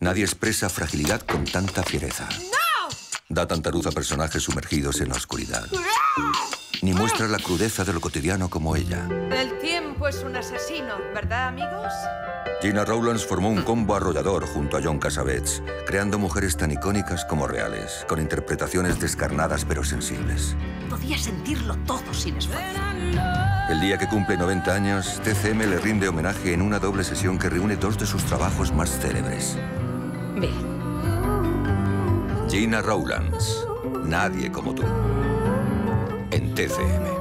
Nadie expresa fragilidad con tanta fiereza. Da tanta luz a personajes sumergidos en la oscuridad. Ni muestra la crudeza de lo cotidiano como ella. El tiempo es un asesino, ¿verdad, amigos? Gina Rowlands formó un combo arrollador junto a John Cassavetes, creando mujeres tan icónicas como reales, con interpretaciones descarnadas pero sensibles. Podía sentirlo todo sin esfuerzo. El día que cumple 90 años, TCM le rinde homenaje en una doble sesión que reúne dos de sus trabajos más célebres. Bien. Gina Rowlands, nadie como tú. En TCM.